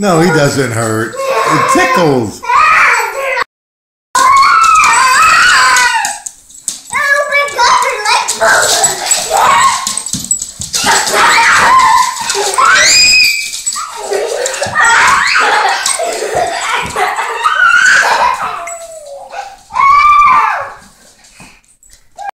No, he doesn't hurt. It tickles. Oh my God,